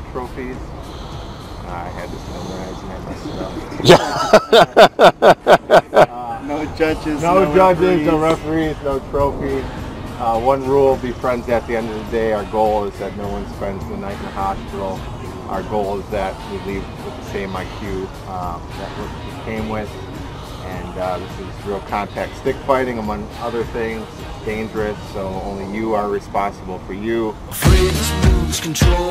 no trophies. I had this memorized and I messed it up. Uh, no judges. No, judges, referees. no referees, no trophies. Uh, one rule, be friends at the end of the day. Our goal is that no one spends the night in the hospital. Our goal is that we leave with the same IQ um, that we came with. And uh, this is real contact stick fighting, among other things. It's dangerous, so only you are responsible for you. Afraid lose control,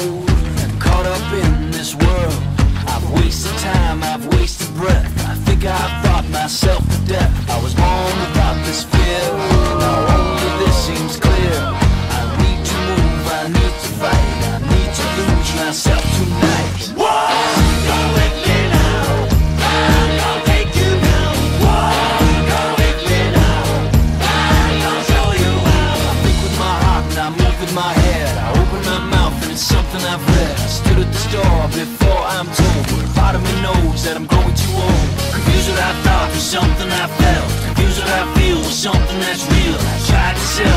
myself to death. I was born without this fear. Now only this seems clear. I need to move, I need to fight. I need to lose myself tonight. My head. I open my mouth and it's something I've read. I stood at the store before I'm told, but of me knows that I'm growing too old. Confused what I thought was something I felt. Confused what I feel was something that's real. I tried to sell